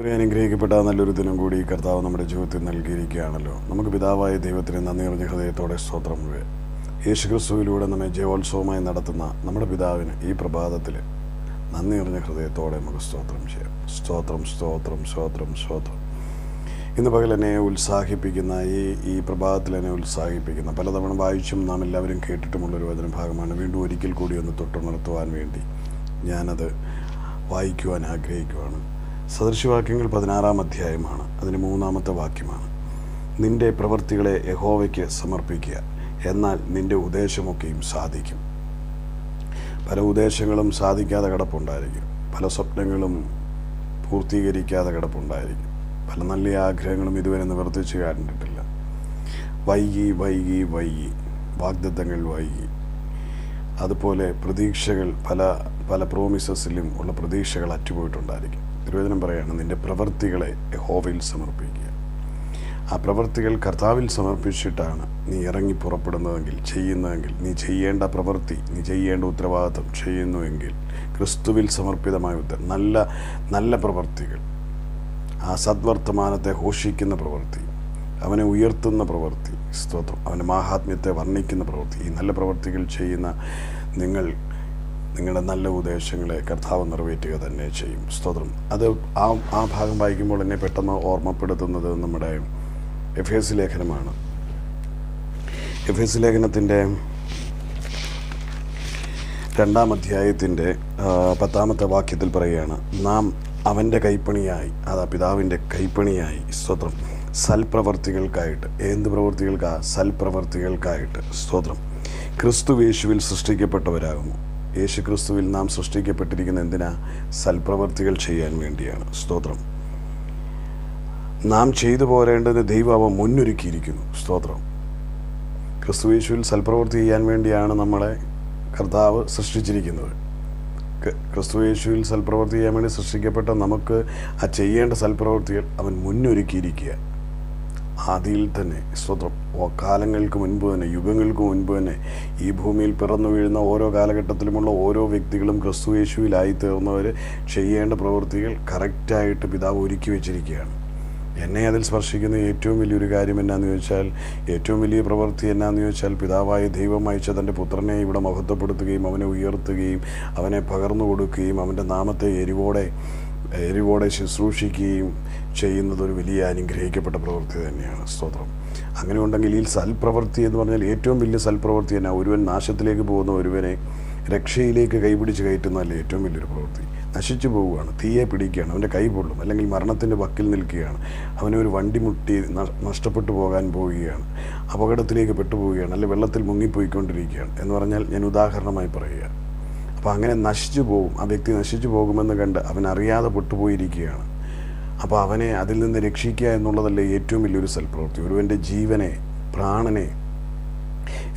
ഒരു അനുഗ്രഹിക്കപ്പെട്ട നല്ലൊരു ദിനം കൂടി കർത്താവ് നമ്മുടെ ജീവിതത്തിൽ നൽകിയിരിക്കുകയാണല്ലോ. നമുക്ക് പിതാവായ ദൈവത്തിന് നന്ദി നിറഞ്ഞ ഹൃദയത്തോടെ സ്തോത്രം. യേശുക്രിസ്തുവിലൂടെ നമ്മെ ജയോത്സവമായി നടത്തുന്ന നമ്മുടെ പിതാവിന് ഈ പ്രഭാതത്തിൽ നന്ദി നിറഞ്ഞ ഹൃദയത്തോടെ നമുക്ക് സ്തോത്രം ചെയ്യാം. സ്തോത്രം സ്തോത്രം സ്തോത്രം സ്തോത്രം. ഇന്ന് പകൽ എന്നെ ഉത്സാഹിപ്പിക്കുന്ന ഈ ഈ പ്രഭാതത്തിൽ എന്നെ ഉത്സാഹിപ്പിക്കുന്ന പലതവണ വായിച്ചും നാം എല്ലാവരും കേട്ടിട്ടുമുള്ളൊരു വചന ഭാഗമാണ്. വീണ്ടും ഒരിക്കൽ കൂടി ഒന്ന് തൊട്ടുണർത്തുവാൻ വേണ്ടി ഞാനത് വായിക്കുവാൻ ആഗ്രഹിക്കുവാണ്. സദൃശവാക്യങ്ങൾ പതിനാറാം അധ്യായമാണ്. അതിന് മൂന്നാമത്തെ വാക്യമാണ്. നിന്റെ പ്രവൃത്തികളെ യഹോവയ്ക്ക് സമർപ്പിക്കുക എന്നാൽ നിന്റെ ഉദ്ദേശമൊക്കെയും സാധിക്കും. പല ഉദ്ദേശങ്ങളും സാധിക്കാതെ കിടപ്പുണ്ടായിരിക്കും. പല സ്വപ്നങ്ങളും പൂർത്തീകരിക്കാതെ കിടപ്പുണ്ടായിരിക്കും. പല നല്ല ആഗ്രഹങ്ങളും ഇതുവരെ നിവർത്തിച്ച് കണ്ടിട്ടില്ല വൈകി വൈകി വൈകി. വാഗ്ദത്തങ്ങൾ വൈകി. അതുപോലെ പ്രതീക്ഷകൾ പല പല പ്രോമിസസിലും ഉള്ള പ്രതീക്ഷകൾ അറ്റുപോയിട്ടുണ്ടായിരിക്കും. തിരുവചനം പറയുകയാണ് നിന്റെ പ്രവൃത്തികളെ ഹോവയിൽ സമർപ്പിക്കുക. ആ പ്രവൃത്തികൾ കർത്താവിൽ സമർപ്പിച്ചിട്ടാണ് നീ ഇറങ്ങി പുറപ്പെടുന്നതെങ്കിൽ ചെയ്യുന്നതെങ്കിൽ നീ ചെയ്യേണ്ട പ്രവൃത്തി നീ ചെയ്യേണ്ട ഉത്തരവാദിത്വം ചെയ്യുന്നുവെങ്കിൽ ക്രിസ്തുവിൽ സമർപ്പിതമായ ഉത്തരം. നല്ല നല്ല പ്രവൃത്തികൾ. ആ സദ്വർത്തമാനത്തെ ഘോഷിക്കുന്ന പ്രവൃത്തി അവനെ ഉയർത്തുന്ന പ്രവൃത്തി സ്തോത്രം അവന്റെ മാഹാത്മ്യത്തെ വർണിക്കുന്ന പ്രവൃത്തി ഈ നല്ല പ്രവൃത്തികൾ ചെയ്യുന്ന നിങ്ങൾ നിങ്ങളുടെ നല്ല ഉദ്ദേശങ്ങളെ കർത്താവ് നിറവേറ്റുക തന്നെ ചെയ്യും. സ്തോത്രം. അത് ആ ആ ഭാഗം വായിക്കുമ്പോൾ എന്നെ പെട്ടെന്ന് ഓർമ്മപ്പെടുത്തുന്നത് നമ്മുടെ എഫ് എസ് ലേഖനമാണ്. എഫ് എസ് ലേഖനത്തിന്റെ രണ്ടാം അധ്യായത്തിന്റെ പത്താമത്തെ വാക്യത്തിൽ പറയുകയാണ് നാം അവന്റെ കൈപ്പണിയായി അതാ പിതാവിന്റെ കൈപ്പണിയായി. സ്തോത്രം. സൽപ്രവർത്തികൾക്കായിട്ട്. എന്ത് പ്രവൃത്തികൾക്കാ? സൽപ്രവർത്തികൾക്കായിട്ട്. സ്തോത്രം. ക്രിസ്തു വേശുവിൽ സൃഷ്ടിക്കപ്പെട്ടവരാകുന്നു. യേശു ക്രിസ്തുവിൽ നാം സൃഷ്ടിക്കപ്പെട്ടിരിക്കുന്ന എന്തിനാ? സൽപ്രവർത്തികൾ ചെയ്യാൻ വേണ്ടിയാണ്. സ്തോത്രം. നാം ചെയ്തു പോരേണ്ടത് ദൈവം അവ മുന്നൊരുക്കിയിരിക്കുന്നു. സ്തോത്രം. ക്രിസ്തുവേശുവിൽ സൽപ്രവർത്തി ചെയ്യാൻ വേണ്ടിയാണ് നമ്മളെ കർത്താവ് സൃഷ്ടിച്ചിരിക്കുന്നത്. ക്രിസ്തുയേശുവിൽ സൽപ്രവർത്തി ചെയ്യാൻ വേണ്ടി സൃഷ്ടിക്കപ്പെട്ട നമുക്ക് ആ ചെയ്യേണ്ട സൽപ്രവർത്തികൾ അവൻ മുന്നൊരുക്കിയിരിക്കുക ആദിയിൽ തന്നെ സ്വതം. കാലങ്ങൾക്ക് മുൻപ് തന്നെ യുഗങ്ങൾക്ക് മുൻപ് തന്നെ ഈ ഭൂമിയിൽ പിറന്നു വീഴുന്ന ഓരോ കാലഘട്ടത്തിലുമുള്ള ഓരോ വ്യക്തികളും ക്രിസ്തു യേശുവിലായി തീർന്നവർ ചെയ്യേണ്ട പ്രവൃത്തികൾ കറക്റ്റായിട്ട് പിതാവ് ഒരുക്കി വെച്ചിരിക്കുകയാണ്. എന്നെ അതിൽ സ്പർശിക്കുന്ന ഏറ്റവും വലിയൊരു കാര്യം എന്നാന്ന് ചോദിച്ചാൽ ഏറ്റവും വലിയ പ്രവൃത്തി എന്നാന്ന് ചോദിച്ചാൽ പിതാവായ ദൈവം അയച്ച തന്റെ പുത്രനെ ഇവിടെ മഹത്വപ്പെടുത്തുകയും അവനെ ഉയർത്തുകയും അവനെ പകർന്നു കൊടുക്കുകയും അവന്റെ നാമത്തെ എരിവോടെ എരിവോടെ ശുശ്രൂഷിക്കുകയും ചെയ്യുന്നത് ഒരു വലിയ അനുഗ്രഹിക്കപ്പെട്ട പ്രവൃത്തി തന്നെയാണ്. സ്തോത്രം. അങ്ങനെ ഉണ്ടെങ്കിൽ ഈ സൽപ്രവൃത്തി എന്ന് പറഞ്ഞാൽ ഏറ്റവും വലിയ സൽപ്രവൃത്തി തന്നെ ഒരുവൻ നാശത്തിലേക്ക് പോകുന്ന ഒരുവനെ രക്ഷയിലേക്ക് കൈപിടിച്ച് കയറ്റുന്നതല്ല ഏറ്റവും വലിയൊരു പ്രവൃത്തി. നശിച്ചു പോവുകയാണ് തീയെ പിടിക്കുകയാണ് അവന്റെ കൈ പൊള്ളും അല്ലെങ്കിൽ മരണത്തിന്റെ വക്കിൽ നിൽക്കുകയാണ് അവനെ ഒരു വണ്ടി മുട്ടി നഷ്ടപ്പെട്ടു പോകാൻ പോവുകയാണ് അപകടത്തിലേക്ക് പെട്ടുപോവുകയാണ് അല്ലെങ്കിൽ വെള്ളത്തിൽ മുങ്ങിപ്പോയിക്കൊണ്ടിരിക്കുകയാണ് എന്ന് പറഞ്ഞാൽ ഞാൻ ഉദാഹരണമായി പറയുക അപ്പോൾ അങ്ങനെ നശിച്ചു പോകും. ആ വ്യക്തി നശിച്ചു പോകുമെന്ന് കണ്ട് അവൻ അറിയാതെ പൊട്ടുപോയിരിക്കുകയാണ്. അപ്പോൾ അവനെ അതിൽ നിന്ന് രക്ഷിക്കുക എന്നുള്ളതല്ലേ ഏറ്റവും വലിയൊരു സൽപ്രവൃത്തി. ഒരുവന്റെ ജീവനെ പ്രാണനെ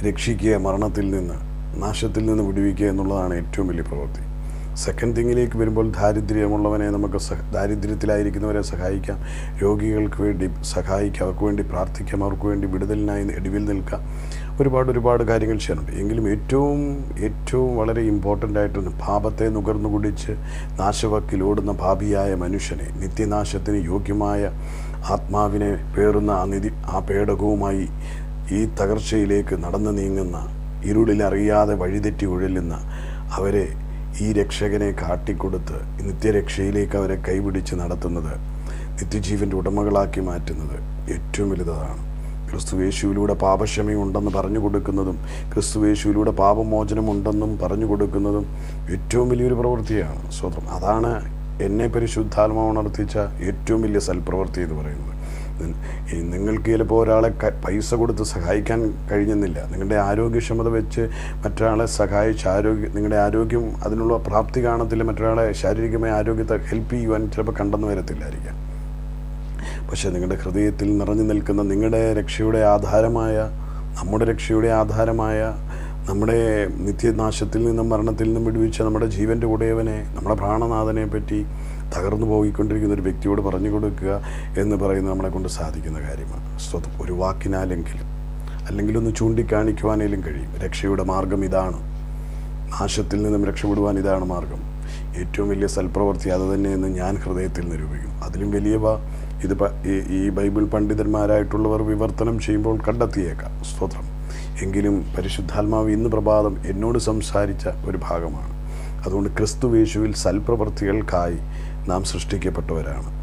രക്ഷിക്കുക മരണത്തിൽ നിന്ന് നാശത്തിൽ നിന്ന് വിടുവിക്കുക എന്നുള്ളതാണ് ഏറ്റവും വലിയ പ്രവൃത്തി. സെക്കൻഡ് തിങ്ങിലേക്ക് വരുമ്പോൾ ദാരിദ്ര്യമുള്ളവനെ നമുക്ക് ദാരിദ്ര്യത്തിലായിരിക്കുന്നവരെ സഹായിക്കാം. രോഗികൾക്ക് വേണ്ടി സഹായിക്കാം. അവർക്ക് വേണ്ടി പ്രാർത്ഥിക്കാം. അവർക്ക് വേണ്ടി വിടുതലിനായി ഇടിവിൽ നിൽക്കാം. ഒരുപാട് ഒരുപാട് കാര്യങ്ങൾ ചെയ്യാനുണ്ട്. എങ്കിലും ഏറ്റവും ഏറ്റവും വളരെ ഇമ്പോർട്ടന്റ് ആയിട്ടൊന്ന് പാപത്തെ നുകർന്നു കുടിച്ച് നാശവക്കിലോടുന്ന പാപിയായ മനുഷ്യനെ നിത്യനാശത്തിന് യോഗ്യമായ ആത്മാവിനെ പേറുന്ന ആ നിധി ആ പേടകവുമായി ഈ തകർച്ചയിലേക്ക് നടന്നു നീങ്ങുന്ന ഇരുളിൽ അറിയാതെ വഴിതെറ്റി ഉഴലുന്ന അവരെ ഈ രക്ഷകനെ കാട്ടിക്കൊടുത്ത് നിത്യരക്ഷയിലേക്ക് അവരെ കൈപിടിച്ച് നടത്തുന്നത് നിത്യജീവന്റെ ഉടമകളാക്കി മാറ്റുന്നത് ഏറ്റവും വലുതാണ്. ക്രിസ്തുവേശുവിലൂടെ പാപക്ഷമയുണ്ടെന്ന് പറഞ്ഞു കൊടുക്കുന്നതും ക്രിസ്തുവേശുവിലൂടെ പാപമോചനമുണ്ടെന്നും പറഞ്ഞു കൊടുക്കുന്നതും ഏറ്റവും വലിയൊരു പ്രവൃത്തിയാണ്. സ്വതന്ത്രം അതാണ് എന്നെ പരിശുദ്ധാത്മാവ് ഉണർത്തിച്ച ഏറ്റവും വലിയ സൽപ്രവൃത്തി എന്ന് പറയുന്നത്. നിങ്ങൾക്ക് ചിലപ്പോൾ ഒരാളെ പൈസ കൊടുത്ത് സഹായിക്കാൻ കഴിഞ്ഞെന്നില്ല. നിങ്ങളുടെ ആരോഗ്യക്ഷമത വെച്ച് മറ്റൊരാളെ സഹായിച്ച് ആരോഗ്യ നിങ്ങളുടെ ആരോഗ്യം അതിനുള്ള പ്രാപ്തി കാണത്തില്ല മറ്റൊരാളെ ശാരീരികമായ ആരോഗ്യത്തെ ഹെൽപ്പ് ചെയ്യുവാൻ ചിലപ്പോൾ കണ്ടെന്ന് വരത്തില്ലായിരിക്കാം. പക്ഷേ നിങ്ങളുടെ ഹൃദയത്തിൽ നിറഞ്ഞു നിൽക്കുന്ന നിങ്ങളുടെ രക്ഷയുടെ ആധാരമായ നമ്മുടെ രക്ഷയുടെ ആധാരമായ നമ്മുടെ നിത്യനാശത്തിൽ നിന്നും മരണത്തിൽ നിന്നും വിടുവിച്ച നമ്മുടെ ജീവന്റെ ഉടയവനെ നമ്മുടെ പ്രാണനാഥനെ പറ്റി തകർന്നു പോയിക്കൊണ്ടിരിക്കുന്ന ഒരു വ്യക്തിയോട് പറഞ്ഞു കൊടുക്കുക എന്ന് പറയുന്നത് നമ്മളെ കൊണ്ട് സാധിക്കുന്ന കാര്യമാണ്. സ്വതം ഒരു വാക്കിനാലെങ്കിലും അല്ലെങ്കിൽ ഒന്ന് ചൂണ്ടിക്കാണിക്കുവാനേലും കഴിയും. രക്ഷയുടെ മാർഗം ഇതാണ്. നാശത്തിൽ നിന്നും രക്ഷപ്പെടുവാൻ ഇതാണ് മാർഗം. ഏറ്റവും വലിയ സൽപ്രവൃത്തി അത് തന്നെയെന്ന് ഞാൻ ഹൃദയത്തിൽ നിരൂപിക്കും അതിലും വലിയവ ഇത് ഈ- ബൈബിൾ പണ്ഡിതന്മാരായിട്ടുള്ളവർ വിവർത്തനം ചെയ്യുമ്പോൾ കണ്ടെത്തിയേക്കാം. സ്തോത്രം. എങ്കിലും പരിശുദ്ധാത്മാവ് ഇന്ന് പ്രഭാതം എന്നോട് സംസാരിച്ച ഒരു ഭാഗമാണ്. അതുകൊണ്ട് ക്രിസ്തു യേശുവിൽ സൽപ്രവൃത്തികൾക്കായി നാം സൃഷ്ടിക്കപ്പെട്ടവരാണ്.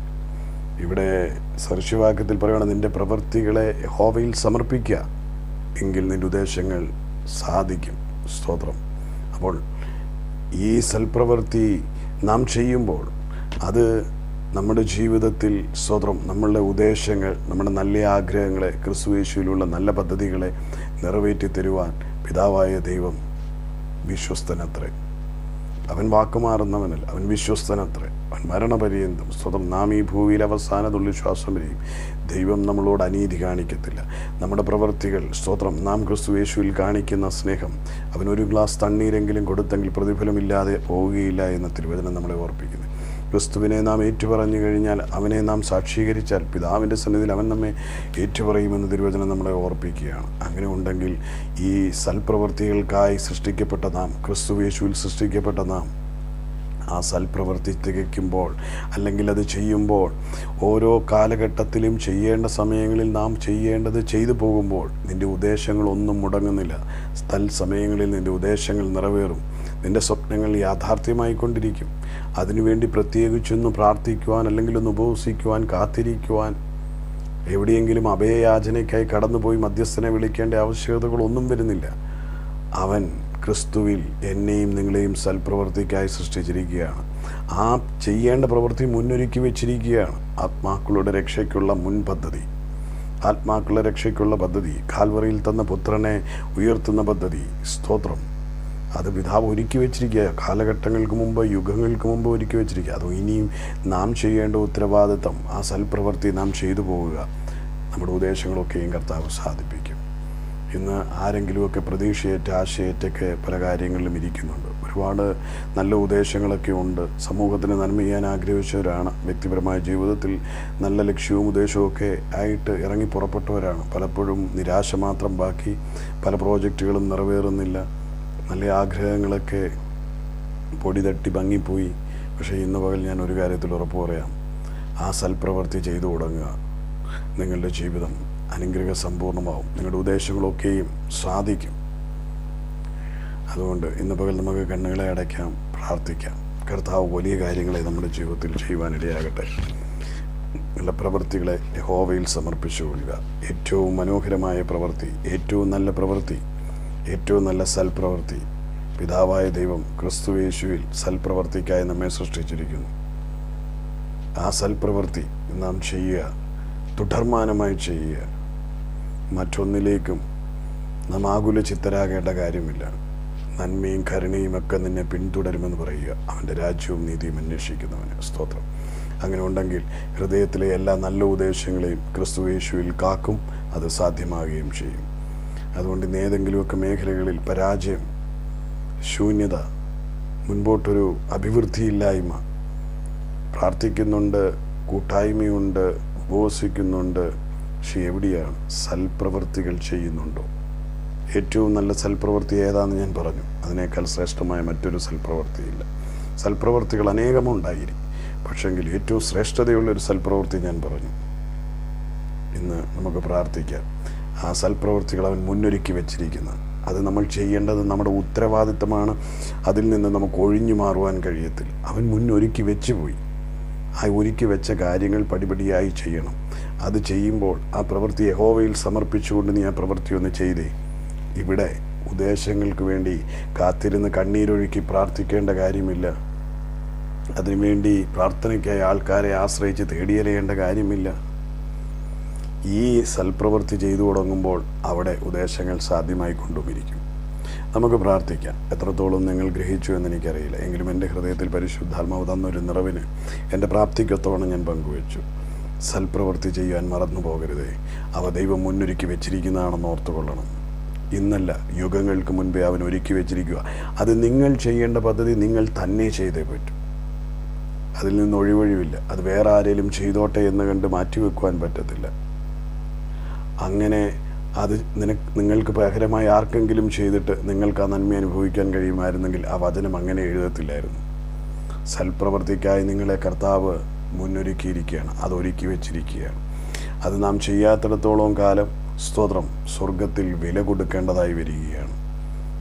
ഇവിടെ സർശിവാക്യത്തിൽ പറയുകയാണ് നിന്റെ പ്രവൃത്തികളെ ഹോവയിൽ സമർപ്പിക്കുക എങ്കിൽ നിന്റെ ഉദ്ദേശങ്ങൾ സാധിക്കും. സ്തോത്രം. അപ്പോൾ ഈ സൽപ്രവൃത്തി നാം ചെയ്യുമ്പോൾ അത് നമ്മുടെ ജീവിതത്തിൽ സ്വതന്ത്രം നമ്മളുടെ ഉദ്ദേശങ്ങൾ നമ്മുടെ നല്ല ആഗ്രഹങ്ങളെ ക്രിസ്തുവേശുവിലുള്ള നല്ല പദ്ധതികളെ നിറവേറ്റി തരുവാൻ പിതാവായ ദൈവം വിശ്വസ്തനത്രേ. അവൻ വാക്കുമാറുന്നവനല്ല അവൻ വിശ്വസ്തനത്രേ. അവൻ മരണപര്യന്തം സ്വതം നാം ഈ ഭൂമിയിൽ അവസാന തുള്ളിശ്വാസം വരെയും ദൈവം നമ്മളോട് അനീതി കാണിക്കത്തില്ല. നമ്മുടെ പ്രവൃത്തികൾ സ്തോത്രം നാം ക്രിസ്തു യേശുവിൽ കാണിക്കുന്ന സ്നേഹം അവൻ ഒരു ഗ്ലാസ് തണ്ണീരെങ്കിലും കൊടുത്തെങ്കിൽ പ്രതിഫലമില്ലാതെ പോവുകയില്ല എന്ന തിരുവചനം നമ്മളെ ഓർപ്പിക്കുന്നു. ക്രിസ്തുവിനെ നാം ഏറ്റുപറഞ്ഞു കഴിഞ്ഞാൽ അവനെ നാം സാക്ഷീകരിച്ചാൽ പിതാവിന്റെ സന്നിധിയിൽ അവൻ നമ്മെ ഏറ്റുപറയുമെന്ന് തിരുവചനം നമ്മളെ ഓർപ്പിക്കുകയാണ്. അങ്ങനെ ഉണ്ടെങ്കിൽ ഈ സൽപ്രവൃത്തികൾക്കായി സൃഷ്ടിക്കപ്പെട്ട നാം ക്രിസ്തു യേശുവിൽ സൃഷ്ടിക്കപ്പെട്ട നാം ആ സൽപ്രവൃത്തി തികയ്ക്കുമ്പോൾ അല്ലെങ്കിൽ അത് ചെയ്യുമ്പോൾ ഓരോ കാലഘട്ടത്തിലും ചെയ്യേണ്ട സമയങ്ങളിൽ നാം ചെയ്യേണ്ടത് ചെയ്തു പോകുമ്പോൾ നിന്റെ ഉദ്ദേശങ്ങളൊന്നും മുടങ്ങുന്നില്ല. തൽസമയങ്ങളിൽ നിന്റെ ഉദ്ദേശങ്ങൾ നിറവേറും. നിന്റെ സ്വപ്നങ്ങൾ യാഥാർത്ഥ്യമായിക്കൊണ്ടിരിക്കും. അതിനുവേണ്ടി പ്രത്യേകിച്ചൊന്ന് പ്രാർത്ഥിക്കുവാൻ അല്ലെങ്കിൽ ഒന്ന് ഉപവസിക്കുവാൻ കാത്തിരിക്കുവാൻ. എവിടെയെങ്കിലും അഭയയാചനയ്ക്കായി കടന്നുപോയി മധ്യസ്ഥനെ വിളിക്കേണ്ട ആവശ്യകതകളൊന്നും വരുന്നില്ല. അവൻ ക്രിസ്തുവിൽ എന്നെയും നിങ്ങളെയും സൽപ്രവൃത്തിക്കായി സൃഷ്ടിച്ചിരിക്കുകയാണ്. ആ ചെയ്യേണ്ട പ്രവൃത്തി മുന്നൊരുക്കി വെച്ചിരിക്കുകയാണ്. ആത്മാക്കളുടെ രക്ഷയ്ക്കുള്ള മുൻ പദ്ധതി ആത്മാക്കളുടെ രക്ഷയ്ക്കുള്ള പദ്ധതി. കാൽവറിയിൽ തന്ന പുത്രനെ ഉയർത്തുന്ന പദ്ധതി. സ്തോത്രം. അത് പിതാവ് ഒരുക്കി വെച്ചിരിക്കുക. കാലഘട്ടങ്ങൾക്ക് മുമ്പ് യുഗങ്ങൾക്ക് മുമ്പ് ഒരുക്കി വെച്ചിരിക്കുക. അതോ ഇനിയും നാം ചെയ്യേണ്ട ഉത്തരവാദിത്തം ആ സൽപ്രവൃത്തി നാം ചെയ്തു പോവുക. നമ്മുടെ ഉദ്ദേശങ്ങളൊക്കെയും കർത്താവ് സാധിപ്പിക്കും. ഇന്ന് ആരെങ്കിലുമൊക്കെ പ്രതീക്ഷയേറ്റ് ആശയേറ്റൊക്കെ പല കാര്യങ്ങളിലും ഇരിക്കുന്നുണ്ട്. ഒരുപാട് നല്ല ഉദ്ദേശങ്ങളൊക്കെ ഉണ്ട്. സമൂഹത്തിന് നന്മ ചെയ്യാൻ ആഗ്രഹിച്ചവരാണ്. വ്യക്തിപരമായ ജീവിതത്തിൽ നല്ല ലക്ഷ്യവും ഉദ്ദേശവും ഒക്കെ ആയിട്ട് ഇറങ്ങി പുറപ്പെട്ടവരാണ്. പലപ്പോഴും നിരാശ മാത്രം ബാക്കി പല പ്രോജക്റ്റുകളും നിറവേറുന്നില്ല. നല്ല ആഗ്രഹങ്ങളൊക്കെ പൊടി തട്ടി ഭംഗിപ്പോയി. പക്ഷേ ഇന്ന് പകൽ ഞാൻ ഒരു കാര്യത്തിൽ ഉറപ്പ് പറയാം. ആ സൽപ്രവൃത്തി ചെയ്തു തുടങ്ങുക. നിങ്ങളുടെ ജീവിതം അനുഗ്രഹ സമ്പൂർണമാവും നിങ്ങളുടെ ഉദ്ദേശങ്ങളൊക്കെയും സാധിക്കും. അതുകൊണ്ട് ഇന്ന് പകൽ നമുക്ക് കണ്ണുകളെ അടയ്ക്കാം പ്രാർത്ഥിക്കാം. കർത്താവ് വലിയ കാര്യങ്ങളെ നമ്മുടെ ജീവിതത്തിൽ ചെയ്യുവാനിടയാകട്ടെ. നല്ല പ്രവൃത്തികളെ ഹോവയിൽ സമർപ്പിച്ചു കൊള്ളുക. ഏറ്റവും മനോഹരമായ പ്രവൃത്തി ഏറ്റവും നല്ല പ്രവൃത്തി ഏറ്റവും നല്ല സൽപ്രവൃത്തി പിതാവായ ദൈവം ക്രിസ്തു യേശുവിൽ സൽപ്രവൃത്തിക്കായി നമ്മെ സൃഷ്ടിച്ചിരിക്കുന്നു. ആ സൽപ്രവൃത്തി നാം ചെയ്യുക തുടർമാനമായി ചെയ്യുക. മറ്റൊന്നിലേക്കും നാം ആകുല ചിത്തരാകേണ്ട കാര്യമില്ല. നന്മയും കരുണയും ഒക്കെ നിന്നെ പിന്തുടരുമെന്ന് പറയുക. അവന്റെ രാജ്യവും നീതിയും അന്വേഷിക്കുന്നവന്. സ്തോത്രം. അങ്ങനെ ഉണ്ടെങ്കിൽ ഹൃദയത്തിലെ എല്ലാ നല്ല ഉദ്ദേശങ്ങളെയും ക്രിസ്തു യേശുവിൽ കാക്കും അത് സാധ്യമാകുകയും ചെയ്യും. അതുകൊണ്ട് ഇന്ന് ഏതെങ്കിലുമൊക്കെ മേഖലകളിൽ പരാജയം ശൂന്യത മുൻപോട്ടൊരു അഭിവൃദ്ധിയില്ലായ്മ പ്രാർത്ഥിക്കുന്നുണ്ട് കൂട്ടായ്മയുണ്ട് ഉപവസിക്കുന്നുണ്ട് പക്ഷെ എവിടെയാണ് സൽപ്രവൃത്തികൾ ചെയ്യുന്നുണ്ടോ? ഏറ്റവും നല്ല സൽപ്രവൃത്തി ഏതാണെന്ന് ഞാൻ പറഞ്ഞു. അതിനേക്കാൾ ശ്രേഷ്ഠമായ മറ്റൊരു സൽപ്രവൃത്തിയില്ല സൽപ്രവൃത്തികൾ അനേകമുണ്ടായിരിക്കും. പക്ഷെങ്കിൽ ഏറ്റവും ശ്രേഷ്ഠതയുള്ള ഒരു സൽപ്രവൃത്തി ഞാൻ പറഞ്ഞു. ഇന്ന് നമുക്ക് പ്രാർത്ഥിക്കാം. ആ സൽപ്രവൃത്തികൾ അവൻ മുന്നൊരുക്കി വെച്ചിരിക്കുന്നത് അത് നമ്മൾ ചെയ്യേണ്ടത് നമ്മുടെ ഉത്തരവാദിത്തമാണ്. അതിൽ നിന്ന് നമുക്ക് ഒഴിഞ്ഞു മാറുവാൻ കഴിയത്തില്ല. അവൻ മുന്നൊരുക്കി വെച്ച് പോയി ആ ഒരുക്കി വെച്ച കാര്യങ്ങൾ പടിപടിയായി ചെയ്യണം. അത് ചെയ്യുമ്പോൾ ആ പ്രവൃത്തി യഹോവയിൽ സമർപ്പിച്ചുകൊണ്ട് നീ ആ പ്രവൃത്തി ഒന്ന് ചെയ്തേ. ഇവിടെ ഉദ്ദേശങ്ങൾക്ക് വേണ്ടി കാത്തിരുന്ന് കണ്ണീരൊഴുക്കി പ്രാർത്ഥിക്കേണ്ട കാര്യമില്ല. അതിനുവേണ്ടി പ്രാർത്ഥനയ്ക്കായി ആൾക്കാരെ ആശ്രയിച്ച് തേടിയറിയേണ്ട കാര്യമില്ല. ഈ സൽപ്രവൃത്തി ചെയ്തു തുടങ്ങുമ്പോൾ അവിടെ ഉദ്ദേശങ്ങൾ സാധ്യമായി കൊണ്ടുമിരിക്കും. നമുക്ക് പ്രാർത്ഥിക്കാം. എത്രത്തോളം നിങ്ങൾ ഗ്രഹിച്ചു എന്ന് എനിക്കറിയില്ല. എങ്കിലും എന്റെ ഹൃദയത്തിൽ പരിശുദ്ധാത്മാവ് തന്നൊരു നിറവിന് എന്റെ പ്രാപ്തിക്കൊത്തവണ്ണം ഞാൻ പങ്കുവച്ചു. സൽപ്രവൃത്തി ചെയ്യാൻ മറന്നു പോകരുതേ. അവ ദൈവം മുന്നൊരുക്കി വെച്ചിരിക്കുന്നതാണെന്ന് ഓർത്തുകൊള്ളണം. ഇന്നല്ല യുഗങ്ങൾക്ക് മുൻപേ അവൻ ഒരുക്കി വെച്ചിരിക്കുക. അത് നിങ്ങൾ ചെയ്യേണ്ട പദ്ധതി നിങ്ങൾ തന്നെ ചെയ്തേ പറ്റൂ. അതിൽ നിന്ന് ഒഴിവൊഴിവില്ല. അത് വേറെ ആരെങ്കിലും ചെയ്തോട്ടെ എന്ന് കണ്ട് മാറ്റിവെക്കുവാൻ പറ്റത്തില്ല. അങ്ങനെ അത് നിനക്ക് നിങ്ങൾക്ക് പകരമായി ആർക്കെങ്കിലും ചെയ്തിട്ട് നിങ്ങൾക്ക് ആ നന്മ അനുഭവിക്കാൻ കഴിയുമായിരുന്നെങ്കിൽ ആ വചനം അങ്ങനെ എഴുതത്തില്ലായിരുന്നു. സൽപ്രവർത്തിക്കായി നിങ്ങളെ കർത്താവ് മുന്നൊരുക്കിയിരിക്കുകയാണ്. അതൊരുക്കി വെച്ചിരിക്കുകയാണ്. അത് നാം ചെയ്യാത്തിടത്തോളം കാലം സ്തോത്രം സ്വർഗത്തിൽ വില കൊടുക്കേണ്ടതായി വരികയാണ്.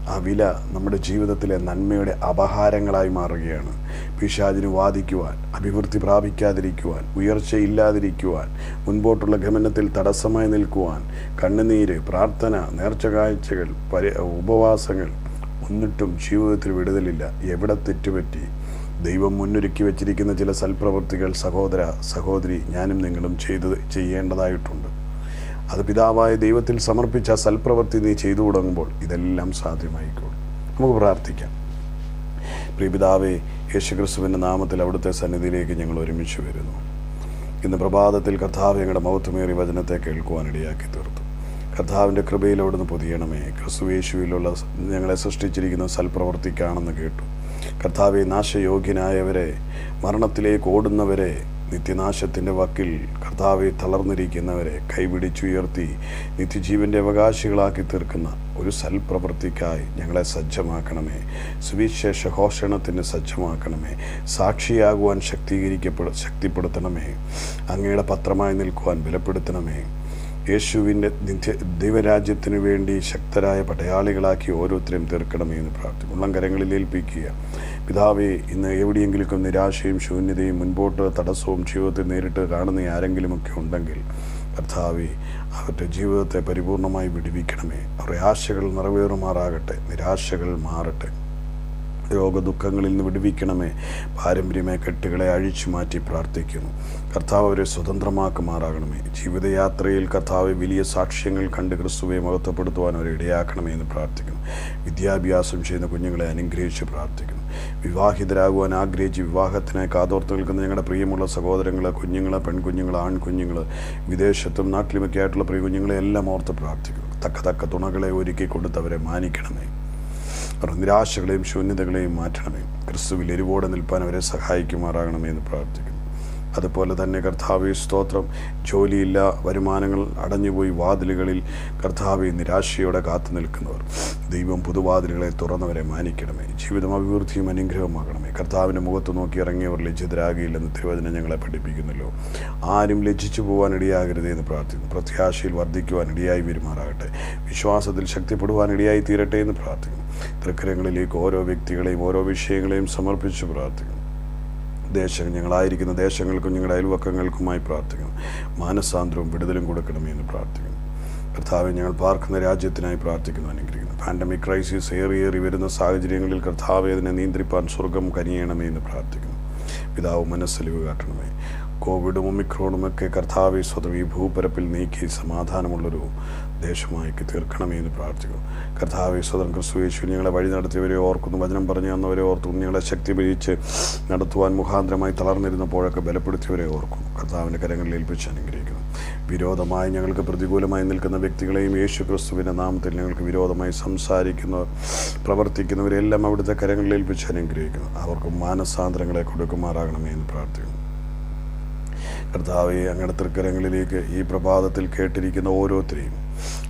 ആ വില നമ്മുടെ ജീവിതത്തിലെ നന്മയുടെ അപഹാരങ്ങളായി മാറുകയാണ്. പിശാചിന് വാദിക്കുവാൻ അഭിവൃദ്ധി പ്രാപിക്കാതിരിക്കുവാൻ ഉയർച്ചയില്ലാതിരിക്കുവാൻ മുൻപോട്ടുള്ള ഗമനത്തിൽ തടസ്സമായി നിൽക്കുവാൻ കണ്ണുനീര് പ്രാർത്ഥന നേർച്ച കാഴ്ചകൾ പരി ഉപവാസങ്ങൾ ഒന്നിട്ടും ജീവിതത്തിൽ വിടുതലില്ല. എവിടെ തെറ്റുപറ്റി? ദൈവം മുന്നൊരുക്കി വെച്ചിരിക്കുന്ന ചില സൽപ്രവൃത്തികൾ സഹോദര സഹോദരി ഞാനും നിങ്ങളും ചെയ്ത് ചെയ്യേണ്ടതായിട്ടുണ്ട്. അത് പിതാവായ ദൈവത്തിൽ സമർപ്പിച്ച സൽപ്രവൃത്തി നീ ചെയ്തു തുടങ്ങുമ്പോൾ ഇതെല്ലാം സാധ്യമായിക്കോളും. നമുക്ക് പ്രാർത്ഥിക്കാം. പ്രിയപിതാവേ യേശുക്രിസ്തുവിന്റെ നാമത്തിൽ അവിടുത്തെ സന്നിധിയിലേക്ക് ഞങ്ങൾ ഒരുമിച്ച് വരുന്നു. ഇന്ന് പ്രഭാതത്തിൽ കർത്താവ് ഞങ്ങളുടെ മൗത്തുമേറി വചനത്തെ കേൾക്കുവാനിടയാക്കി തീർത്തു. കർത്താവിന്റെ കൃപയിൽ അവിടുന്ന് പൊതിയണമേ. ക്രിസ്തു യേശുവിലുള്ള ഞങ്ങളെ സൃഷ്ടിച്ചിരിക്കുന്ന സൽപ്രവർത്തിക്കാണെന്ന് കേട്ടു. കർത്താവെ നാശയോഗ്യനായവരെ മരണത്തിലേക്ക് ഓടുന്നവരെ നിത്യനാശത്തിന്റെ വക്കിൽ കർത്താവെ തളർന്നിരിക്കുന്നവരെ കൈപിടിച്ചുയർത്തി നിത്യജീവന്റെ അവകാശികളാക്കി തീർക്കുന്ന ഒരു സൽപ്രവൃത്തിക്കായി ഞങ്ങളെ സജ്ജമാക്കണമേ. സുവിശേഷ ഘോഷണത്തിന് സജ്ജമാക്കണമേ. സാക്ഷിയാകുവാൻ ശക്തീകരിക്കപ്പെട ശക്തിപ്പെടുത്തണമേ. അങ്ങയുടെ പത്രമായി നിൽക്കുവാൻ ബലപ്പെടുത്തണമേ. യേശുവിന്റെ നിത്യ ദൈവരാജ്യത്തിന് വേണ്ടി ശക്തരായ പടയാളികളാക്കി ഓരോരുത്തരെയും തീർക്കണമേ എന്ന് പ്രാർത്ഥിക്കും ഉള്ളം കരങ്ങളിൽ ഏൽപ്പിക്കുക. പിതാവെ ഇന്ന് എവിടെയെങ്കിലും നിരാശയും ശൂന്യതയും മുൻപോട്ട് തടസ്സവും ജീവിതത്തെ നേരിട്ട് കാണുന്ന ആരെങ്കിലുമൊക്കെ ഉണ്ടെങ്കിൽ കർത്താവെ അവരുടെ ജീവിതത്തെ പരിപൂർണമായി വിടിവിക്കണമേ. അവരുടെ ആശകൾ നിറവേറുമാറാകട്ടെ നിരാശകൾ മാറട്ടെ. രോഗദുഃഖങ്ങളിൽ നിന്ന് വിടുവിക്കണമേ. പാരമ്പര്യമായ കെട്ടുകളെ അഴിച്ചു മാറ്റി പ്രാർത്ഥിക്കുന്നു. കർത്താവ് അവരെ സ്വതന്ത്രമാക്കുമാറാകണമേ. ജീവിതയാത്രയിൽ കർത്താവ് വലിയ സാക്ഷ്യങ്ങൾ കണ്ട് ക്രിസ്തുവെ മഹത്വപ്പെടുത്തുവാൻ അവരെ ഇടയാക്കണമേ എന്ന് പ്രാർത്ഥിക്കുന്നു. വിദ്യാഭ്യാസം ചെയ്യുന്ന കുഞ്ഞുങ്ങളെ അനുഗ്രഹിച്ച് പ്രാർത്ഥിക്കുന്നു. വിവാഹിതരാകുവാൻ ആഗ്രഹിച്ച് വിവാഹത്തിനായി കാതോർത്ത് നിൽക്കുന്ന ഞങ്ങളുടെ പ്രിയമുള്ള സഹോദരങ്ങൾ കുഞ്ഞുങ്ങൾ പെൺകുഞ്ഞുങ്ങൾ ആൺകുഞ്ഞുങ്ങൾ വിദേശത്തും നാട്ടിലുമൊക്കെ ആയിട്ടുള്ള പ്രിയ കുഞ്ഞുങ്ങളെ എല്ലാം ഓർത്ത് പ്രാർത്ഥിക്കുന്നു. തക്ക തക്ക തുണകളെ ഒരുക്കി കൊടുത്തവരെ മാനിക്കണമേ. അവർ നിരാശകളെയും ശൂന്യതകളെയും മാറ്റണമേ. ക്രിസ്തുവിൽ എരിവോടെ നിൽപ്പാൻ അവരെ സഹായിക്കുമാറാകണമേ എന്ന് പ്രാർത്ഥിക്കുന്നു. അതുപോലെ തന്നെ കർത്താവെ സ്തോത്രം. ജോലിയില്ല വരുമാനങ്ങൾ അടഞ്ഞുപോയി വാതിലുകളിൽ കർത്താവെ നിരാശയോടെ കാത്തു നിൽക്കുന്നവർ. ദൈവം പുതുവാതിലുകളെ തുറന്നവരെ മാനിക്കണമേ. ജീവിതം അഭിവൃദ്ധിയും അനുഗ്രഹമാകണമേ കർത്താവിന്റെ മുഖത്ത് നോക്കി ഇറങ്ങിയവർ ലജ്ജിതരാകിയില്ലെന്ന് തിരുവചനം ഞങ്ങളെ പഠിപ്പിക്കുന്നല്ലോ ആരും ലജ്ജിച്ചു പോകാൻ എന്ന് പ്രാർത്ഥിക്കുന്നു. പ്രത്യാശയിൽ വർദ്ധിക്കുവാൻ ഇടയായി വരുമാറാകട്ടെ വിശ്വാസത്തിൽ ശക്തിപ്പെടുവാൻ ഇടയായി തീരട്ടെ എന്ന് പ്രാർത്ഥിക്കുന്നു. തൃക്കരങ്ങളിലേക്ക് ഓരോ വ്യക്തികളെയും ഓരോ വിഷയങ്ങളെയും സമർപ്പിച്ച് പ്രാർത്ഥിക്കുന്നു. ദേശം ഞങ്ങളായിരിക്കുന്ന ദേശങ്ങൾക്കും ഞങ്ങളുടെ അയൽവക്കങ്ങൾക്കുമായി പ്രാർത്ഥിക്കുന്നു. മാനസാന്തരവും വിടുതലും കൊടുക്കണമേ എന്ന് പ്രാർത്ഥിക്കുന്നു. കർത്താവെ ഞങ്ങൾ പാർക്കുന്ന രാജ്യത്തിനായി പ്രാർത്ഥിക്കുന്നു അനുഗ്രഹിക്കുന്നു. പാൻഡമിക് ക്രൈസിസ് ഏറിയേറി വരുന്ന സാഹചര്യങ്ങളിൽ കർത്താവെ അതിനെ നിയന്ത്രിപ്പാൻ സ്വർഗം കനിയണമേ എന്ന് പ്രാർത്ഥിക്കുന്നു. പിതാവ് മനസ്സലിവ് കാട്ടണമേ. കോവിഡും ഒമിക്രോണും ഒക്കെ കർത്താവെ സ്വതം ഈ ഭൂപരപ്പിൽ നീക്കി സമാധാനമുള്ളൊരു ദേശമാക്കി തീർക്കണമേ എന്ന് പ്രാർത്ഥിക്കുന്നു. കർത്താവ് സ്വതം ക്രിസ്തു യേശു ഞങ്ങളെ വഴി നടത്തിയവരെ ഓർക്കുന്നു. വചനം പറഞ്ഞു തന്നവരെ ഓർക്കുന്നു ഞങ്ങളെ ശക്തി പിരിച്ച് നടത്തുവാൻ മുഖാന്തരമായി തളർന്നിരുന്നപ്പോഴൊക്കെ ബലപ്പെടുത്തിയവരെ ഓർക്കുന്നു. കർത്താവിന്റെ കരങ്ങളിൽ ഏൽപ്പിച്ച് അനുഗ്രഹിക്കുന്നു. വിരോധമായി ഞങ്ങൾക്ക് പ്രതികൂലമായി നിൽക്കുന്ന വ്യക്തികളെയും യേശു ക്രിസ്തുവിന്റെ നാമത്തിൽ ഞങ്ങൾക്ക് വിരോധമായി സംസാരിക്കുന്നവർ പ്രവർത്തിക്കുന്നവരെല്ലാം അവിടുത്തെ കരങ്ങളിൽ ഏൽപ്പിച്ച് അനുഗ്രഹിക്കുന്നു. അവർക്ക് മാനസാന്തരങ്ങളെ കൊടുക്കുമാറാകണമേ എന്ന് പ്രാർത്ഥിക്കുന്നു. കർത്താവെ അങ്ങയുടെ തൃക്കരങ്ങളിലേക്ക് ഈ പ്രഭാതത്തിൽ കേട്ടിരിക്കുന്ന ഓരോരുത്തരെയും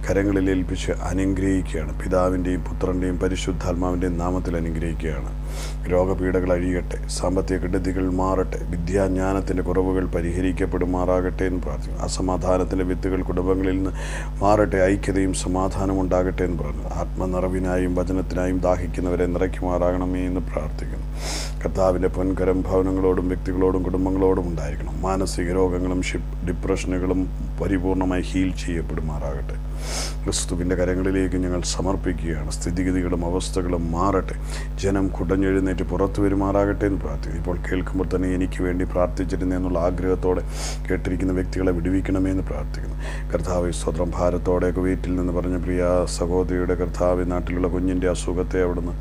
കരങ്ങളിൽ ഏൽപ്പിച്ച് അനുഗ്രഹിക്കുകയാണ്. പിതാവിന്റെയും പുത്രന്റെയും പരിശുദ്ധാത്മാവിന്റെയും നാമത്തിൽ അനുഗ്രഹിക്കുകയാണ്. രോഗപീഠകൾ അഴിയട്ടെ സാമ്പത്തിക കെടുതികൾ മാറട്ടെ വിദ്യാജ്ഞാനത്തിന്റെ കുറവുകൾ പരിഹരിക്കപ്പെടുമാറാകട്ടെ എന്ന് പ്രാർത്ഥിക്കുന്നു. അസമാധാനത്തിന്റെ വിത്തുകൾ കുടുംബങ്ങളിൽ നിന്ന് മാറട്ടെ ഐക്യതയും സമാധാനം ഉണ്ടാകട്ടെ എന്ന് പറഞ്ഞു ആത്മനിറവിനായും വചനത്തിനായും ദാഹിക്കുന്നവരെ നിറയ്ക്കുമാറാകണമേ എന്ന് പ്രാർത്ഥിക്കുന്നു. കർത്താവിന്റെ പൊൻകരം ഭവനങ്ങളോടും വ്യക്തികളോടും കുടുംബങ്ങളോടും ഉണ്ടായിരിക്കണം. മാനസിക രോഗങ്ങളും ഷിപ്പ് ഡിപ്രഷനുകളും പരിപൂർണമായി ഹീൽ ചെയ്യപ്പെടുമാറാകട്ടെ. ക്രിസ്തുവിന്റെ കരങ്ങളിലേക്ക് ഞങ്ങൾ സമർപ്പിക്കുകയാണ്. സ്ഥിതിഗതികളും അവസ്ഥകളും മാറട്ടെ. ജനം കുടഞ്ഞെഴുന്നേറ്റ് പുറത്തു വരുമാറാകട്ടെ എന്ന് പ്രാർത്ഥിക്കുന്നു. ഇപ്പോൾ കേൾക്കുമ്പോൾ തന്നെ എനിക്ക് വേണ്ടി പ്രാർത്ഥിച്ചിരുന്നു എന്നുള്ള ആഗ്രഹത്തോടെ കേട്ടിരിക്കുന്ന വ്യക്തികളെ വിടുവിക്കണമേ എന്ന് പ്രാർത്ഥിക്കുന്നു. കർത്താവ് സ്വതന്ത്രം ഭാരത്തോടെ കുവൈറ്റിൽ നിന്ന് പറഞ്ഞ പ്രിയ സഹോദരിയുടെ കർത്താവ് നാട്ടിലുള്ള കുഞ്ഞിന്റെ അസുഖത്തെ അവിടുന്ന്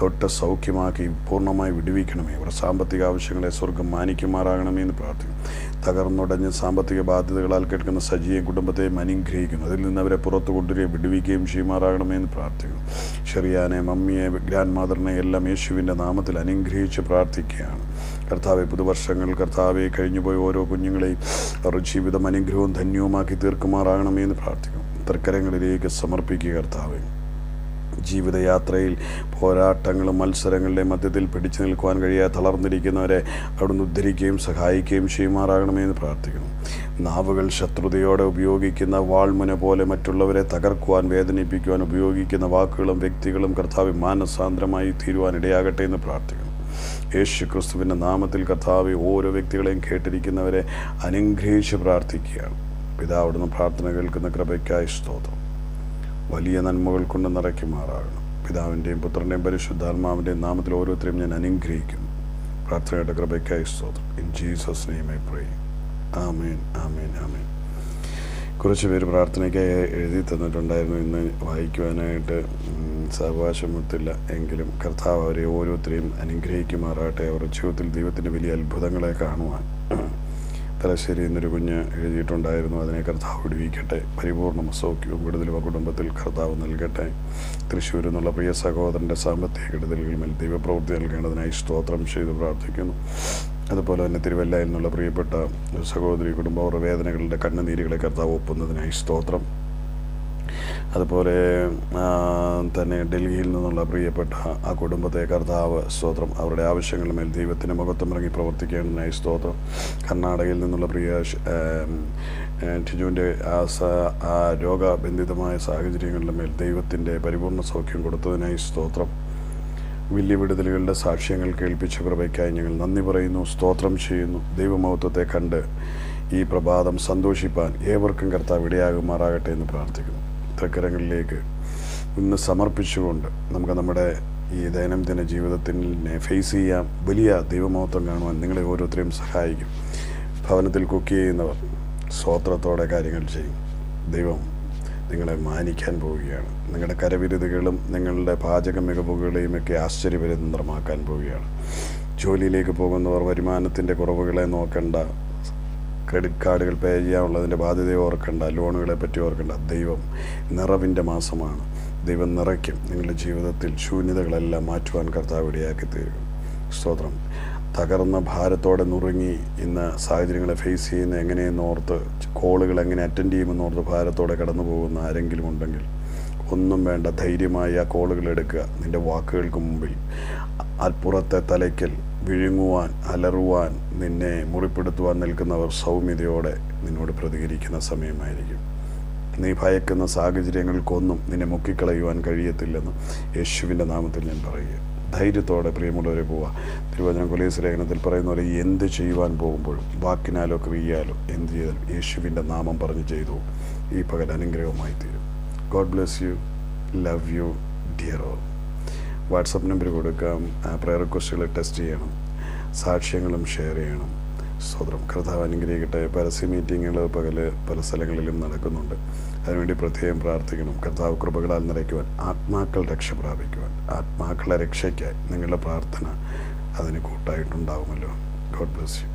തൊട്ട് സൗഖ്യമാക്കി പൂർണമായി വിടുവിക്കണമേ. അവരുടെ സാമ്പത്തിക ആവശ്യങ്ങളെ സ്വർഗം മാനിക്കുമാറാകണമേ എന്ന് പ്രാർത്ഥിക്കുന്നു. തകർന്നുടഞ്ഞ് സാമ്പത്തിക ബാധ്യതകളാൽ കേൾക്കുന്ന സജീവ കുടുംബത്തെയും അനുഗ്രഹിക്കുന്നു. അതിൽ നിന്ന് അവരെ പുറത്തു കൊണ്ടുവരികയും വിടുവിക്കുകയും ചെയ്യുമാറാകണമെന്ന് പ്രാർത്ഥിക്കുന്നു. ഷെറിയാനെ മമ്മിയെ ഗ്രാൻഡ് മാതറിനെ എല്ലാം യേശുവിന്റെ നാമത്തിൽ അനുഗ്രഹിച്ച് പ്രാർത്ഥിക്കുകയാണ്. കർത്താവെ പുതുവർഷങ്ങൾ കർത്താവെ കഴിഞ്ഞുപോയ ഓരോ കുഞ്ഞുങ്ങളെയും അവരുടെ ജീവിതം അനുഗ്രഹവും ധന്യവുമാക്കി തീർക്കുമാറാകണമേ എന്ന് പ്രാർത്ഥിക്കുന്നു. തർക്കരങ്ങളിലേക്ക് സമർപ്പിക്കുക കർത്താവെ. ജീവിതയാത്രയിൽ പോരാട്ടങ്ങളും മത്സരങ്ങളുടെ മധ്യത്തിൽ പിടിച്ചു നിൽക്കുവാൻ കഴിയാതെ തളർന്നിരിക്കുന്നവരെ അവിടുന്ന് ഉദ്ധരിക്കുകയും സഹായിക്കുകയും ചെയ്യുമാറാകണമേ എന്ന് പ്രാർത്ഥിക്കുന്നു. നാവുകൾ ശത്രുതയോടെ ഉപയോഗിക്കുന്ന വാൾമുന പോലെ മറ്റുള്ളവരെ തകർക്കുവാൻ വേദനിപ്പിക്കുവാൻ ഉപയോഗിക്കുന്ന വാക്കുകളും വ്യക്തികളും കർത്താവ് മാനസാന്തരമായി തീരുവാൻ ഇടയാകട്ടെ എന്ന് പ്രാർത്ഥിക്കുന്നു. യേശു ക്രിസ്തുവിന്റെ നാമത്തിൽ കർത്താവ് ഓരോ വ്യക്തികളെയും കേട്ടിരിക്കുന്നവരെ അനുഗ്രഹിച്ച് പ്രാർത്ഥിക്കുകയാണ്. പിതാവിടുന്ന് പ്രാർത്ഥന കേൾക്കുന്ന കൃപയ്ക്കായി സ്തോത്രം. വലിയ നന്മകൾ കൊണ്ട് നിറയ്ക്കുമാറാകണം. പിതാവിന്റെയും പുത്രന്റെയും പരിശുദ്ധാത്മാവിന്റെയും നാമത്തിൽ ഓരോരുത്തരെയും ഞാൻ അനുഗ്രഹിക്കുന്നു. പ്രാർത്ഥനയുടെ കൃപയ്ക്കായി സ്തോത്രം. In Jesus name I pray amen amen amen. കുറച്ച് പേര് പ്രാർത്ഥനയ്ക്കായി എഴുതി തന്നിട്ടുണ്ടായിരുന്നു. ഇന്ന് വായിക്കുവാനായിട്ട് സാവകാശമൊത്തില്ല എങ്കിലും കർത്താവ് അവരെ ഓരോരുത്തരെയും അനുഗ്രഹിക്കുമാറാട്ടെ അവരുടെ ജീവിതത്തിൽ ദൈവത്തിന്റെ വലിയ അത്ഭുതങ്ങളെ കാണുവാൻ. തലശ്ശേരി എന്നൊരു കുഞ്ഞ് എഴുതിയിട്ടുണ്ടായിരുന്നു. അതിനെ കർത്താവ് വിടുവിക്കട്ടെ. പരിപൂർണ സൗഖ്യവും വിടുതലും ആ കുടുംബത്തിൽ കർത്താവ് നൽകട്ടെ. തൃശ്ശൂരിൽ നിന്നുള്ള പ്രിയ സഹോദരന്റെ സാമ്പത്തിക കെടുതലുകൾ ദൈവപ്രവൃത്തി നൽകേണ്ടതിനായി സ്തോത്രം ചെയ്ത് പ്രാർത്ഥിക്കുന്നു. അതുപോലെ തന്നെ തിരുവല്ലയിൽ നിന്നുള്ള പ്രിയപ്പെട്ട സഹോദരി കുടുംബ വേദനകളുടെ കണ്ണുനീരുകളെ കർത്താവ് ഒപ്പുന്നതിനായി സ്തോത്രം. അതുപോലെ തന്നെ ഡൽഹിയിൽ നിന്നുള്ള പ്രിയപ്പെട്ട ആ കുടുംബത്തെ കർത്താവ് സ്തോത്രം. അവരുടെ ആവശ്യങ്ങളുടെ മേൽ ദൈവത്തിന്റെ മുഖത്തും ഇറങ്ങി പ്രവർത്തിക്കേണ്ടതിനായി സ്തോത്രം. കർണാടകയിൽ നിന്നുള്ള പ്രിയ ടിജുവിന്റെ ആ രോഗബന്ധിതമായ സാഹചര്യങ്ങളുടെ മേൽ ദൈവത്തിന്റെ പരിപൂർണ സൗഖ്യം കൊടുത്തതിനായി സ്തോത്രം. വലിയ വിടുതലുകളുടെ സാക്ഷ്യങ്ങൾ കേൾപ്പിച്ച കൃപയ്ക്കായി ഞങ്ങൾ നന്ദി പറയുന്നു സ്തോത്രം ചെയ്യുന്നു. ദൈവമഹത്വത്തെ കണ്ട് ഈ പ്രഭാതം സന്തോഷിപ്പാൻ ഏവർക്കും കർത്താവ് ഇടയാകുമാറാകട്ടെ എന്ന് പ്രാർത്ഥിക്കുന്നു. തൃക്കരങ്ങളിലേക്ക് ഇന്ന് സമർപ്പിച്ചുകൊണ്ട് നമുക്ക് നമ്മുടെ ഈ ദൈനംദിന ജീവിതത്തിൽ ഫേസ് ചെയ്യാൻ വലിയ ദൈവമഹത്വം കാണുവാൻ നിങ്ങളെ ഓരോരുത്തരെയും സഹായിക്കും. ഭവനത്തിൽ കുക്ക് ചെയ്യുന്നവർ സ്വോത്രത്തോടെ കാര്യങ്ങൾ ചെയ്യും. ദൈവം നിങ്ങളെ മാനിക്കാൻ പോവുകയാണ്. നിങ്ങളുടെ കരവിരുതുകളും നിങ്ങളുടെ പാചക മികവുകളെയും ഒക്കെ ആശ്ചര്യപരിതന്ത്രമാക്കാൻ പോവുകയാണ്. ജോലിയിലേക്ക് പോകുന്നവർ വരുമാനത്തിന്റെ കുറവുകളെ നോക്കണ്ട. ക്രെഡിറ്റ് കാർഡുകൾ പേ ചെയ്യാനുള്ളതിന്റെ ബാധ്യതയെ ഓർക്കണ്ട ലോണുകളെ പറ്റി ഓർക്കണ്ട. ദൈവം നിറവിന്റെ മാസമാണ്. ദൈവം നിറയ്ക്കും. നിങ്ങളുടെ ജീവിതത്തിൽ ശൂന്യതകളെല്ലാം മാറ്റുവാൻ കർത്താവ് ഇടയാക്കി തീരും സ്തോത്രം. തകർന്ന ഭാരത്തോടെ നുറുങ്ങി ഇന്ന് സാഹചര്യങ്ങളെ ഫേസ് ചെയ്യുന്ന എങ്ങനെയെന്ന് ഓർത്ത് കോളുകൾ എങ്ങനെ അറ്റൻഡ് ചെയ്യുമെന്നോർത്ത് ഭാരത്തോടെ കടന്നു പോകുന്ന ആരെങ്കിലും ഉണ്ടെങ്കിൽ ഒന്നും വേണ്ട ധൈര്യമായി ആ കോളുകൾ എടുക്കുക. നിന്റെ വാക്കുകൾക്ക് മുമ്പിൽ അപ്പുറത്തെ തലയ്ക്കൽ വിഴുങ്ങുവാൻ അലറുവാൻ നിന്നെ മുറിപ്പെടുത്തുവാൻ നിൽക്കുന്നവർ സൗമ്യതയോടെ നിന്നോട് പ്രതികരിക്കുന്ന സമയമായിരിക്കും. നീ ഭയക്കുന്ന സാഹചര്യങ്ങൾക്കൊന്നും നിന്നെ മുക്കിക്കളയുവാൻ കഴിയത്തില്ലെന്ന് യേശുവിന്റെ നാമത്തിൽ ഞാൻ പറയുക ധൈര്യത്തോടെ പ്രിയമുള്ളവരെ പോവുക തിരുവചനം കൊലീസ് ലേഖനത്തിൽ പറയുന്ന പോലെ എന്ത് ചെയ്യുവാൻ പോകുമ്പോഴും വാക്കിനാലോ ക്രിയയാലോ എന്ത് ചെയ്താലും യേശുവിന്റെ നാമം പറഞ്ഞ് ചെയ്തു. ഈ പകൽ അനുഗ്രഹമായി തീരും. God bless you. Love you dear all. WhatsApp number കൊടുക്കാം. പ്രയർ റിക്വസ്റ്റുകൾ ടെസ്റ്റ് ചെയ്യണം. സാക്ഷ്യങ്ങളും ഷെയർ ചെയ്യണം. സ്വതന്ത്രം കർത്താവ് അനുഗ്രഹിക്കട്ടെ. പരസ്യ മീറ്റിങ്ങുകൾ പകൽ പല സ്ഥലങ്ങളിലും നടക്കുന്നുണ്ട്. അതിനുവേണ്ടി പ്രത്യേകം പ്രാർത്ഥിക്കണം. കർത്താവ് കൃപകളാൽ നിറയ്ക്കുവാൻ ആത്മാക്കൾ രക്ഷ പ്രാപിക്കുവാൻ. ആത്മാക്കളെ രക്ഷയ്ക്കായി നിങ്ങളുടെ പ്രാർത്ഥന അതിന് കൂട്ടായിട്ടുണ്ടാവുമല്ലോ. God bless you